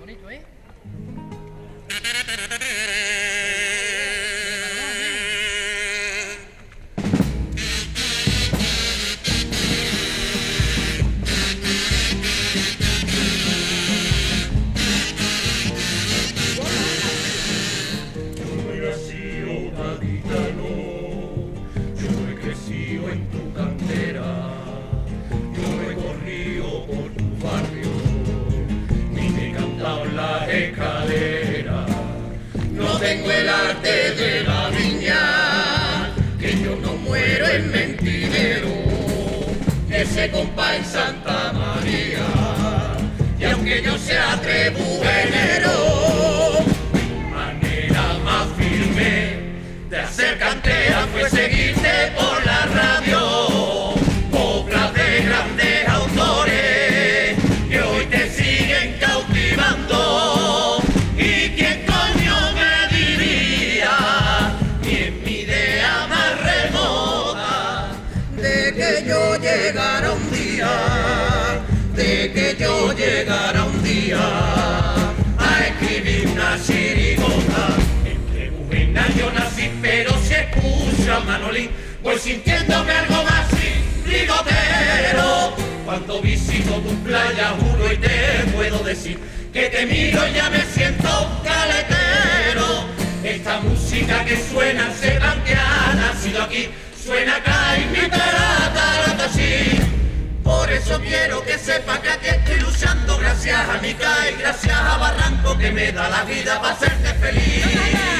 Bonito, ¿eh? No tengo el arte de la viña, que yo no muero en mentidero, ese compa en Santa María, y aunque yo sea trebujenero, yo llegara un día, de que yo llegara un día a escribir una chirigota. Entre buenas yo nací, pero si escucha Manolín, voy sintiéndome algo más ligotero. Cuando visito tu playa, juro y te puedo decir que te miro y ya me siento caletero. Esta música que suena se ha nacido aquí, suena acá y mi eso quiero que sepa que aquí estoy luchando gracias a Mica y gracias a Barranco que me da la vida para hacerte feliz.